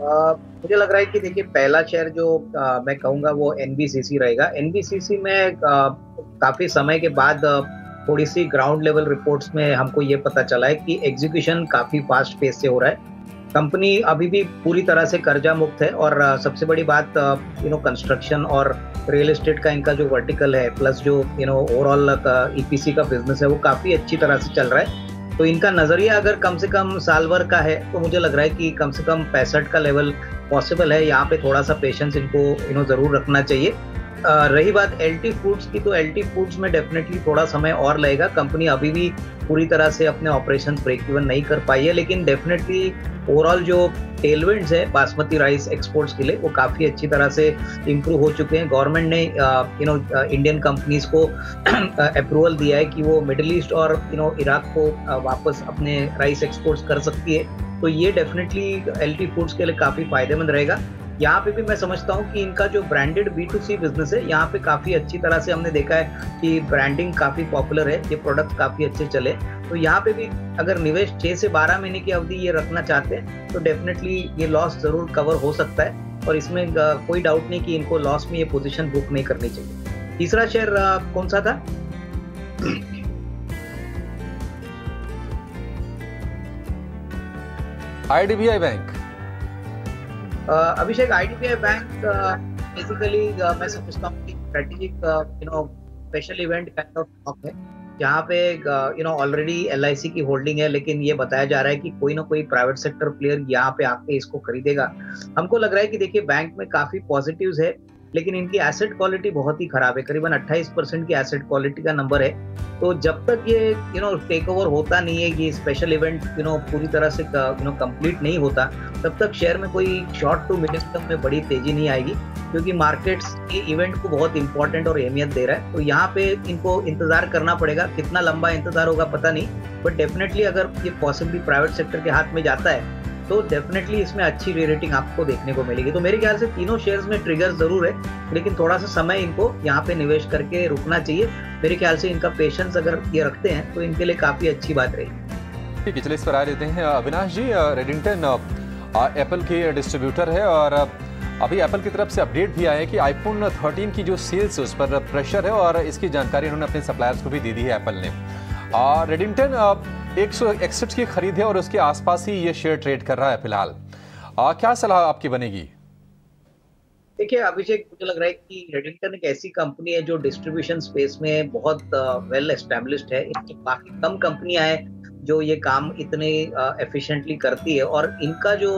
मुझे लग रहा है कि देखिए पहला शेयर जो आ, मैं कहूँगा वो एनबीसीसी रहेगा। एनबीसीसी में आ, काफ़ी समय के बाद थोड़ी सी ग्राउंड लेवल रिपोर्ट्स में हमको ये पता चला है कि एग्जीक्यूशन काफ़ी फास्ट पेस से हो रहा है। कंपनी अभी भी पूरी तरह से कर्जा मुक्त है और सबसे बड़ी बात यू नो कंस्ट्रक्शन और रियल एस्टेट का इनका जो वर्टिकल है प्लस जो यू नो ओवरऑल ईपीसी का बिज़नेस है वो काफ़ी अच्छी तरह से चल रहा है। तो इनका नज़रिया अगर कम से कम साल भर का है तो मुझे लग रहा है कि कम से कम पैंसठ का लेवल पॉसिबल है। यहाँ पे थोड़ा सा पेशेंस इनको यू नो ज़रूर रखना चाहिए। रही बात एल टी फूड्स की तो एल टी फूड्स में डेफिनेटली थोड़ा समय और लगेगा। कंपनी अभी भी पूरी तरह से अपने ऑपरेशन ब्रेक इवन नहीं कर पाई है, लेकिन डेफिनेटली ओवरऑल जो टेलविंड्स है, बासमती राइस एक्सपोर्ट्स के लिए, वो काफ़ी अच्छी तरह से इम्प्रूव हो चुके हैं। गवर्नमेंट ने यू नो इंडियन कंपनीज़ को अप्रूवल दिया है कि वो मिडिल ईस्ट और यू नो इराक को वापस अपने राइस एक्सपोर्ट्स कर सकती है। तो ये डेफिनेटली एल टी फूड्स के लिए काफ़ी फ़ायदेमंद रहेगा। यहाँ पे भी मैं समझता हूँ कि इनका जो branded B to C business है, यहाँ पे काफ़ी अच्छी तरह से हमने देखा है कि ब्रांडिंग काफ़ी पॉपुलर है, ये प्रोडक्ट काफ़ी अच्छे चले। तो यहाँ पे भी अगर निवेश छह से बारह महीने की अवधि ये रखना चाहते हैं तो डेफिनेटली ये लॉस ज़रूर कवर हो सकता है और इसमें कोई डाउट नहीं कि इनको लॉस में ये पोजिशन बुक नहीं करनी चाहिए। तीसरा शेयर कौन सा था? IDBI bank Abhishek IDBI bank basically मैं समझता हूँ कि strategic you know special event kind of stock है, जहाँ पे यू नो ऑलरेडी एलआईसी की होल्डिंग है, लेकिन ये बताया जा रहा है कि कोई ना कोई प्राइवेट सेक्टर प्लेयर यहाँ पे आके इसको खरीदेगा। हमको लग रहा है कि देखिए बैंक में काफ़ी पॉजिटिव है लेकिन इनकी एसेट क्वालिटी बहुत ही खराब है। करीबन 28 परसेंट की एसेट क्वालिटी का नंबर है। तो जब तक ये यू नो टेक ओवर होता नहीं है, ये स्पेशल इवेंट यू नो पूरी तरह से यू नो कंप्लीट नहीं होता, तब तक शेयर में कोई शॉर्ट टू मीडियम टर्म में बड़ी तेज़ी नहीं आएगी, क्योंकि मार्केट्स ये इवेंट को बहुत इंपॉर्टेंट और अहमियत दे रहा है। तो यहाँ पे इनको इंतज़ार करना पड़ेगा, कितना लंबा इंतज़ार होगा पता नहीं बट डेफिनेटली अगर ये पॉसिबली प्राइवेट सेक्टर के हाथ में जाता है तो डेफिनेटली इसमें अच्छी रेटिंग आपको देखने को मिलेगी। तो मेरे ख्याल से तीनों शेयर्स में ट्रिगर ज़रूर है, लेकिन थोड़ा सा समय इनको यहाँ पे निवेश करके रुकना चाहिए। मेरे ख्याल से इनका पेशेंस अगर ये रखते हैं तो इनके लिए काफ़ी अच्छी बात रहेगी पिछले इस पर आ लेते हैं। अविनाश जी रेडिंगटन एप्पल के डिस्ट्रीब्यूटर है और अभी एप्पल की तरफ़ से अपडेट भी आया है कि आईफोन 13 की जो सेल्स है, उस पर प्रेशर है और इसकी जानकारी उन्होंने अपने सप्लायर्स को भी दे दी है एप्पल ने। रेडिंगटन एक सौ इकसठ की खरीद है और उसके आसपास ही ये शेयर ट्रेड कर रहा है फ़िलहाल। क्या सलाह आपकी बनेगी? देखिए, अभिषेक, मुझे लग रहा है कि रेडिंगटन एक ऐसी कंपनी है जो डिस्ट्रीब्यूशन स्पेस में बहुत वेल एस्टेब्लिश्ड है। इनकी काफ़ी कम कंपनियाँ हैं जो ये काम इतने एफिशिएंटली करती है और इनका जो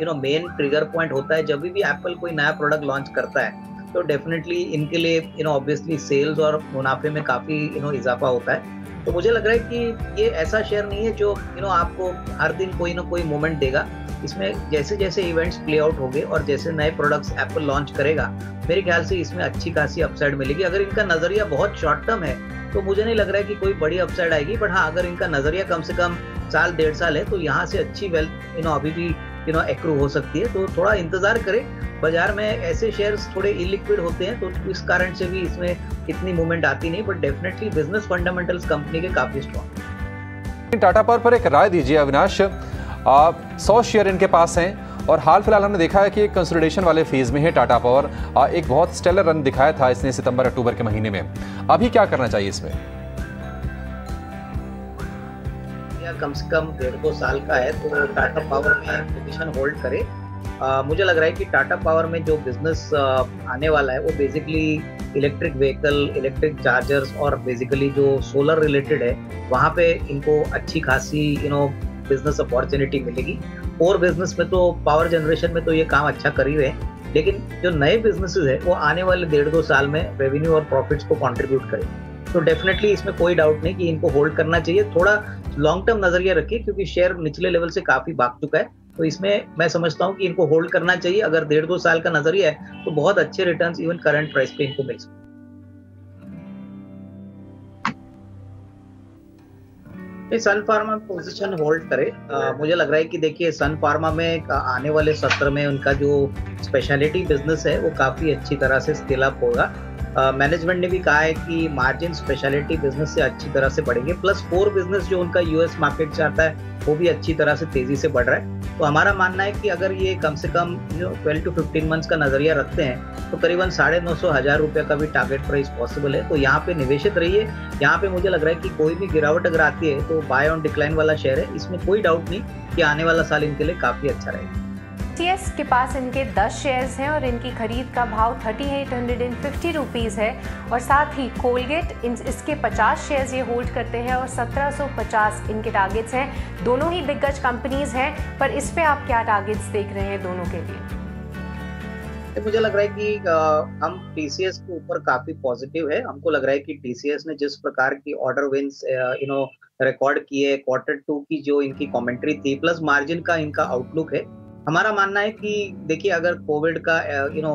you know main trigger point होता है, जब भी एप्पल कोई नया प्रोडक्ट लॉन्च करता है तो डेफिनेटली इनके लिए यू नो ऑब्वियसली सेल्स और मुनाफे में काफ़ी यू नो इजाफा होता है। तो मुझे लग रहा है कि ये ऐसा शेयर नहीं है जो यू नो आपको हर दिन कोई ना कोई मोमेंट देगा। इसमें जैसे जैसे इवेंट्स प्ले आउट होंगे और जैसे नए प्रोडक्ट्स एप्पल लॉन्च करेगा, मेरे ख्याल से इसमें अच्छी खासी अपसाइड मिलेगी। अगर इनका नज़रिया बहुत शॉर्ट टर्म है तो मुझे नहीं लग रहा है कि कोई बड़ी अपसाइड आएगी बट हाँ अगर इनका नज़रिया कम से कम साल, डेढ़ साल है तो यहाँ से अच्छी वेल्थ यू नो अभी भी यू नो एक्रू हो सकती है। तो थोड़ा इंतज़ार करें। बाज़ार में ऐसे शेयर्स थोड़े इलिक्विड होते हैं तो इस कारण से भी इसमें इतनी मूवमेंट आती नहीं but definitely business fundamentals company के काफ़ी स्ट्रॉन्ग टाटा पावर पर एक राय दीजिए अविनाश। सौ शेयर इनके पास हैं, और हाल फ़िलहाल हमने देखा है कि एक कंसोलिडेशन वाले फ़ेज़ में है टाटा पावर। एक बहुत स्टेलर रन दिखाया था इसने सितंबर अक्टूबर के महीने में। अभी क्या करना चाहिए इसमें? कम से कम डेढ़ दो साल का है तो टाटा पावर में पोजिशन होल्ड करे। Uh, मुझे लग रहा है कि टाटा पावर में जो बिज़नेस आने वाला है वो basically electric vehicle electric chargers और बेसिकली जो सोलर रिलेटेड है वहाँ पे इनको अच्छी खासी यू नो बिज़नेस अपॉर्चुनिटी मिलेगी। और बिज़नेस में तो पावर जनरेशन में तो ये काम अच्छा कर ही रहे लेकिन जो नए बिजनेसेस है वो आने वाले डेढ़ दो साल में रेवेन्यू और प्रॉफिट्स को कंट्रीब्यूट करें तो डेफिनेटली इसमें कोई डाउट नहीं कि इनको होल्ड करना चाहिए। थोड़ा लॉन्ग टर्म नज़रिया रखिए क्योंकि शेयर निचले लेवल से काफ़ी भाग चुका है। तो इसमें मैं समझता हूँ कि इनको होल्ड करना चाहिए। अगर डेढ़ दो साल का नज़रिया है तो बहुत अच्छे रिटर्न इवन करंट प्राइस पे इनको मिल सकते सन फार्मा पोजीशन होल्ड करे। आ, मुझे लग रहा है कि देखिए सन फार्मा में आने वाले सत्र में उनका जो स्पेशलिटी बिज़नेस है वो काफ़ी अच्छी तरह से स्केल अप होगा। मैनेजमेंट ने भी कहा है कि मार्जिन स्पेशलिटी बिज़नेस से अच्छी तरह से बढ़ेंगे प्लस कोर बिज़नेस जो उनका यूएस मार्केट आता है, वो भी अच्छी तरह से तेज़ी से बढ़ रहा है। तो हमारा मानना है कि अगर ये कम से कम ट्वेल्व टू फिफ्टीन मंथ्स का नज़रिया रखते हैं तो करीबन साढ़े नौ सौ, हज़ार रुपये का भी टारगेट प्राइस पॉसिबल है। तो यहाँ पे निवेशित रहिए। यहाँ पे मुझे लग रहा है कि कोई भी गिरावट अगर आती है तो बाय ऑन डिक्लाइन वाला शेयर है। इसमें कोई डाउट नहीं कि आने वाला साल इनके लिए काफ़ी अच्छा रहेगा। टीसीएस के पास इनके 10 शेयर्स हैं और इनकी खरीद का भाव thirty eight hundred and fifty rupees है। और साथ ही कोलगेट इन, इसके 50 शेयर्स ये होल्ड करते हैं और 1750 इनके टारगेट्स हैं। दोनों ही दिग्गज कंपनीज़ हैं, पर इस पे आप क्या टारगेट्स देख रहे हैं दोनों के लिए? मुझे लग रहा है कि हम टीसीएस के ऊपर काफ़ी पॉजिटिव है। हमको लग रहा है कि टीसीएस ने जिस प्रकार की order wins you know record किए क्वार्टर टू की जो इनकी कमेंट्री थी प्लस मार्जिन का इनका आउटलुक है हमारा मानना है कि देखिए, अगर कोविड का you know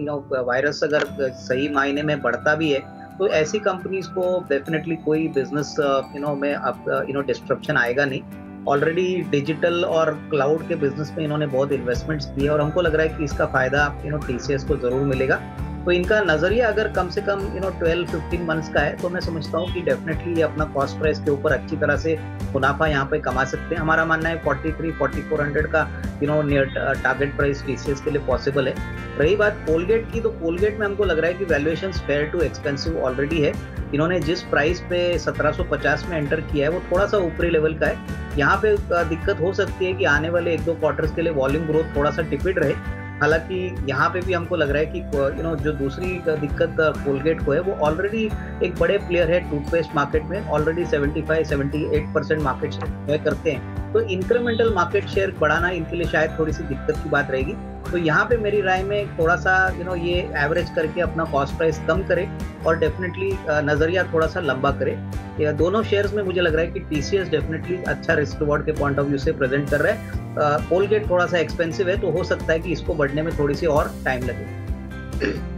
you know virus अगर सही मायने में बढ़ता भी है तो ऐसी कंपनीज़ को डेफिनेटली कोई बिज़नेस यू नो में अब यू नो डिस्ट्रप्शन आएगा नहीं। ऑलरेडी डिजिटल और क्लाउड के बिज़नेस में इन्होंने बहुत इन्वेस्टमेंट्स किए और हमको लग रहा है कि इसका फ़ायदा यू नो टीसीएस को ज़रूर मिलेगा। तो इनका नज़रिया अगर कम से कम you know twelve fifteen months का है तो मैं समझता हूँ कि डेफिनेटली ये अपना कॉस्ट प्राइस के ऊपर अच्छी तरह से मुनाफा यहाँ पे कमा सकते हैं। हमारा मानना है forty three forty four hundred का you know near target price TCS के लिए पॉसिबल है। रही बात कोलगेट की तो कोलगेट में हमको लग रहा है कि valuation fair to expensive already है। इन्होंने जिस प्राइस पे 1750 में एंटर किया है, वो थोड़ा सा ऊपरी लेवल का है। यहाँ पे दिक्कत हो सकती है कि आने वाले एक दो क्वार्टर्स के लिए वॉल्यूम ग्रोथ थोड़ा सा टिपिड रहे। हालाँकि यहाँ पे भी हमको लग रहा है कि यू नो जो दूसरी दिक्कत कोलगेट को है, वो ऑलरेडी एक बड़े प्लेयर है टूथपेस्ट मार्केट में ऑलरेडी 75 78 परसेंट मार्केट शेयर करते हैं। तो इंक्रीमेंटल मार्केट शेयर बढ़ाना इनके लिए शायद थोड़ी सी दिक्कत की बात रहेगी। तो यहाँ पे मेरी राय में थोड़ा सा यू नो ये एवरेज करके अपना कॉस्ट प्राइस कम करे और डेफिनेटली नज़रिया थोड़ा सा लंबा करे। या दोनों शेयर्स में मुझे लग रहा है कि टीसीएस डेफिनेटली अच्छा रिस्क रिवॉर्ड के पॉइंट ऑफ़ व्यू से प्रेजेंट कर रहा है। कोलगेट थोड़ा सा एक्सपेंसिव है तो हो सकता है कि इसको बढ़ने में थोड़ी सी और टाइम लगे।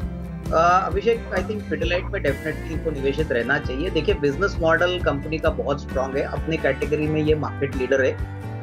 अभिषेक आई थिंक फिटलाइट में डेफिनेटली इनको निवेशित रहना चाहिए। देखिए बिज़नेस मॉडल कंपनी का बहुत स्ट्रांग है। अपने कैटेगरी में ये मार्केट लीडर है।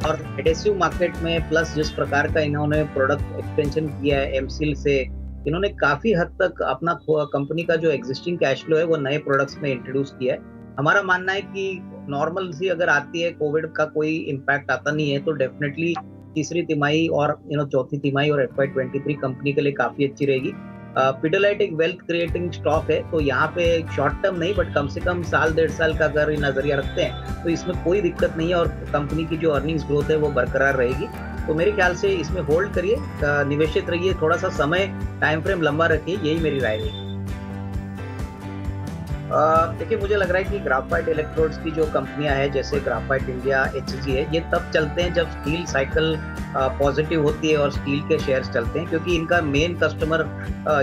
और एडेसिव मार्केट में प्लस जिस प्रकार का इन्होंने प्रोडक्ट एक्सपेंशन किया है एमसील से, इन्होंने काफ़ी हद तक अपना कंपनी का जो एग्जिस्टिंग कैश फ्लो है, वो नए प्रोडक्ट्स में इंट्रोड्यूस किया है। हमारा मानना है कि नॉर्मल सी अगर आती है कोविड का कोई इम्पैक्ट आता नहीं है तो डेफिनेटली तीसरी तिमाही और यू नो चौथी तिमाही और एफ़ वाई कंपनी के लिए काफ़ी अच्छी रहेगी। पिडोलाइट एक वेल्थ क्रिएटिंग स्टॉक है तो यहाँ पे शॉर्ट टर्म नहीं बट कम से कम साल, डेढ़ साल का अगर नज़रिया रखते हैं तो इसमें कोई दिक्कत नहीं है और कंपनी की जो अर्निंग्स ग्रोथ है वो बरकरार रहेगी। तो मेरे ख्याल से इसमें होल्ड करिए निवेशित रहिए, थोड़ा सा समय टाइम फ्रेम लंबा रखिए, यही मेरी राय है। देखिए, मुझे लग रहा है कि ग्राफाइट इलेक्ट्रोड्स की जो कंपनियाँ हैं, जैसे ग्राफाइट इंडिया एचजी है ये तब चलते हैं जब स्टील साइकिल पॉजिटिव होती है और स्टील के शेयर्स चलते हैं, क्योंकि इनका main customer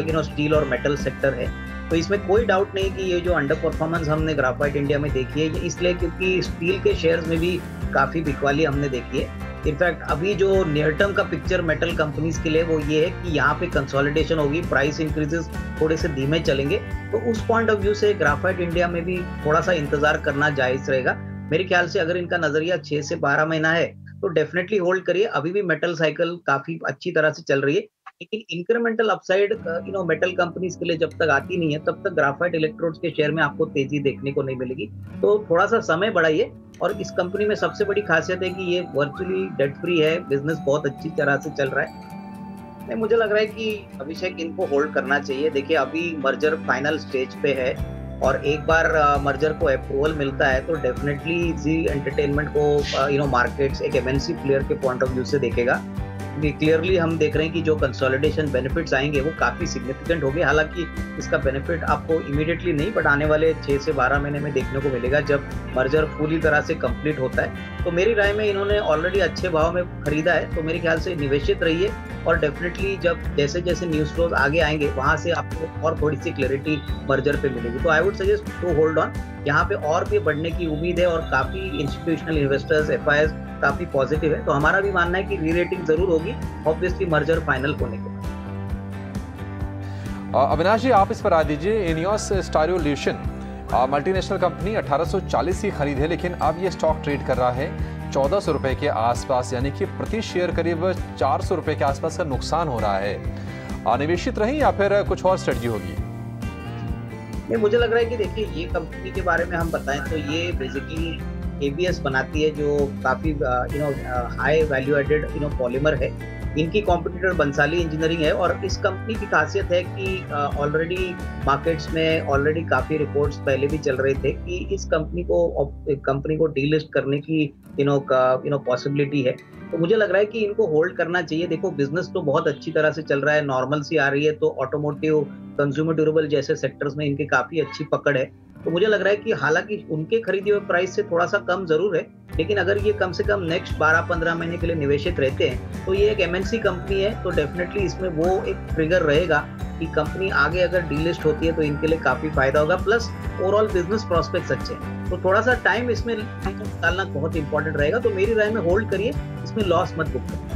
you know steel और मेटल सेक्टर है। तो इसमें कोई डाउट नहीं कि ये जो अंडर परफॉर्मेंस हमने ग्राफाइट इंडिया में देखी है इसलिए क्योंकि स्टील के शेयर्स में भी काफ़ी बिकवाली हमने देखी है। इनफैक्ट अभी जो नियर टर्म का पिक्चर मेटल कंपनीज़ के लिए वो ये है कि यहाँ पे कंसोलिडेशन होगी प्राइस इंक्रीजेस थोड़े से धीमे चलेंगे। तो उस पॉइंट ऑफ़ व्यू से ग्राफाइट इंडिया में भी थोड़ा सा इंतज़ार करना जायज़ रहेगा। मेरे ख्याल से अगर इनका नज़रिया छह से बारह महीना है तो डेफिनेटली होल्ड करिए। अभी भी मेटल साइकिल काफ़ी अच्छी तरह से चल रही है। लेकिन incremental upside you know metal companies के लिए जब तक आती नहीं है, तब तक ग्राफाइट इलेक्ट्रोड्स के शेयर में आपको तेज़ी देखने को नहीं मिलेगी। तो थोड़ा सा समय बढ़ाइए और इस कंपनी में सबसे बड़ी खासियत है कि ये वर्चुअली डेट फ्री है बिज़नेस बहुत अच्छी तरह से चल रहा है। नहीं, मुझे लग रहा है कि अभिषेक इनको होल्ड करना चाहिए। देखिए, अभी मर्जर फाइनल स्टेज पे है और एक बार मर्जर को अप्रूवल मिलता है तो डेफिनेटली जी एंटरटेनमेंट को यू नो मार्केट्स एक एमएनसी प्लेयर के पॉइंट ऑफ़ व्यू से देखेगा। क्लियरली हम देख रहे हैं कि जो कंसोलिडेशन बेनिफिट्स आएँगे, वो काफ़ी सिग्निफिकेंट होंगे। हालाँकि इसका बेनिफिट आपको इमीडिएटली नहीं बट आने वाले छः से बारह महीने में देखने को मिलेगा जब मर्जर पूरी तरह से कंप्लीट होता है। तो मेरी राय में इन्होंने ऑलरेडी अच्छे भाव में खरीदा है तो मेरे ख्याल से निवेशित रहिए और डेफिनेटली जब जैसे जैसे न्यूज़ फ्लोज आगे आएँगे, वहाँ से आपको और थोड़ी सी क्लैरिटी मर्जर पे मिलेगी। तो I would suggest to hold on यहाँ पे और भी बढ़ने की उम्मीद है और काफ़ी इंस्टीट्यूशनल इन्वेस्टर्स एफ़ काफ़ी पॉजिटिव है। तो हमारा भी मानना है कि री रेटिंग ज़रूर होगी ऑब्वियसली मर्जर फाइनल होने के बाद। अविनाश जी, आप इस पर आ दीजिए। इनियोस स्टारियोल्यूशन मल्टीनेशनल कंपनी 1840 की खरीद है, लेकिन अब ये स्टॉक ट्रेड कर रहा है चौदह सौ रुपए के आसपास, यानी कि प्रति शेयर करीब चार सौ रुपए के आसपास का नुकसान हो रहा है। निवेशित रही या फिर कुछ और स्ट्रेटजी होगी? नहीं, मुझे लग रहा है कि देखिए, ये कंपनी के बारे में हम बताएँ तो ये बेसिकली एबीएस बनाती है जो काफ़ी you know high value added you know polymer है। इनकी कॉम्पिटिटर बंसाली इंजीनियरिंग है और इस कंपनी की खासियत है कि ऑलरेडी मार्केट्स में ऑलरेडी काफ़ी रिपोर्ट्स पहले भी चल रहे थे कि इस कंपनी को कंपनी को डीलिस्ट करने की you know you know possibility है। तो मुझे लग रहा है कि इनको होल्ड करना चाहिए। देखो बिज़नेस तो बहुत अच्छी तरह से चल रहा है नॉर्मल सी आ रही है तो ऑटोमोटिव कंज्यूमर ड्यूरेबल जैसे सेक्टर्स में इनकी काफ़ी अच्छी पकड़ है। तो मुझे लग रहा है कि हालाँकि उनके खरीदे हुए प्राइस से थोड़ा सा कम ज़रूर है लेकिन अगर ये कम से कम नेक्स्ट 12-15 महीने के लिए निवेशित रहते हैं तो ये एक एमएनसी कंपनी है तो डेफिनेटली इसमें वो एक ट्रिगर रहेगा कि कंपनी आगे अगर डीलिस्ट होती है तो इनके लिए काफ़ी फ़ायदा होगा प्लस ओवरऑल बिज़नेस प्रॉस्पेक्ट्स अच्छे हैं। तो थोड़ा सा टाइम इसमें निकालना बहुत इंपॉर्टेंट रहेगा तो मेरी राय में होल्ड करिए, इसमें लॉस मत बुक करिए।